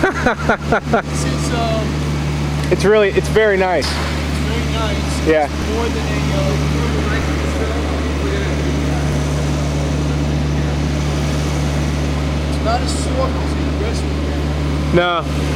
this is um, It's really, it's very nice. It's very nice. Yeah. It's more than a. Uh, not as soft as the rest of the No,